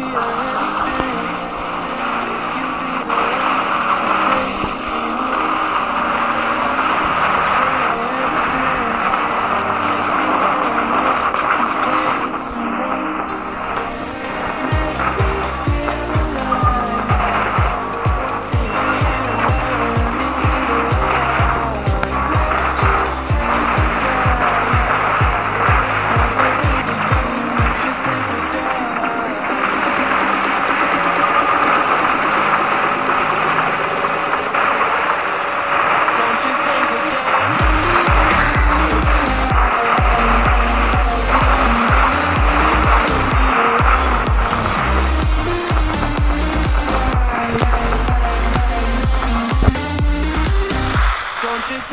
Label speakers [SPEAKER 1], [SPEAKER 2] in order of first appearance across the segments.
[SPEAKER 1] the end.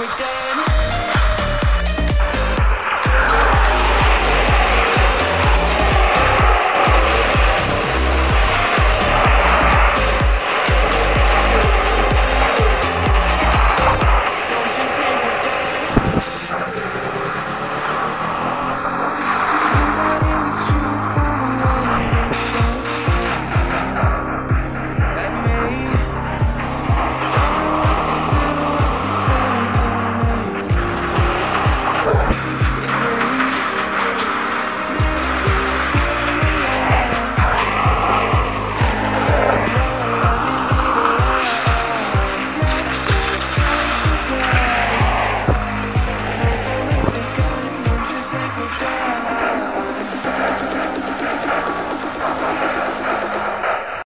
[SPEAKER 1] We're done?